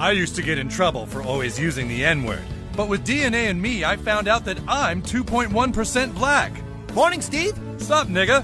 I used to get in trouble for always using the N word. But with DNA and me, I found out that I'm 2.1% black. Morning, Steve. Sup, nigga?